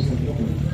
que